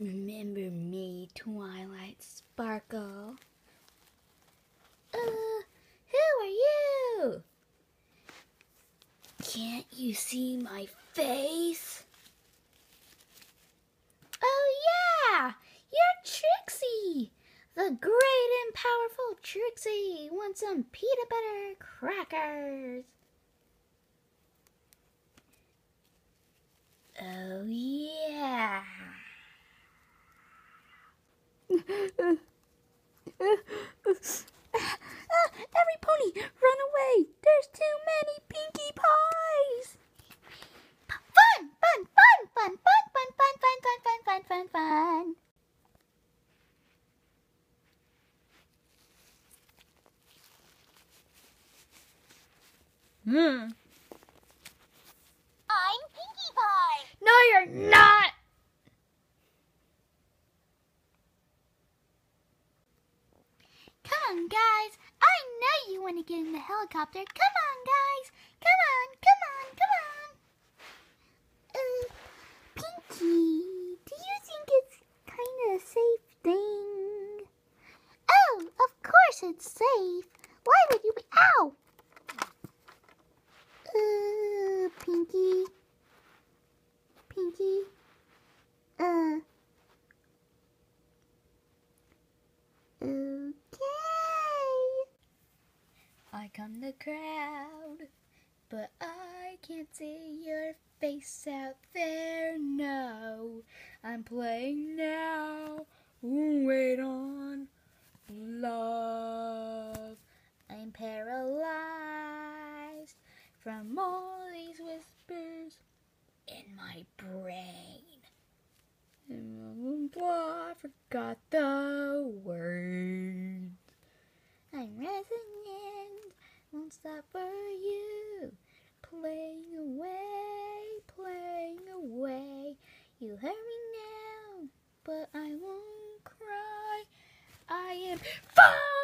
Remember me, Twilight Sparkle? Uh, who are you? Can't you see my face? Oh yeah, you're Trixie! The great and powerful Trixie wants some peanut butter crackers. Oh yeah. Every pony, run away! There's too many Pinkie Pies! Fun, fun, fun, fun, fun, fun, fun, fun, fun, fun, fun, fun, fun. Hmm. I'm Pinkie Pie. No, you're not. Come on, guys. I know you want to get in the helicopter. Come on, guys. Come on, come on, come on. Uh, Pinkie, do you think it's kind of a safe thing? Oh, of course it's safe. Why would you be? Ow! Uh, Pinky. Pinkie. Uh. Okay. I come the crowd, but I can't see your face out there. No, I'm playing now. Wait on love. I'm paralyzed from all these whispers in my brain. I forgot the words. I'm resonant, won't stop for you. Playing away, playing away. You hurt me now, but I won't cry. I am scratch.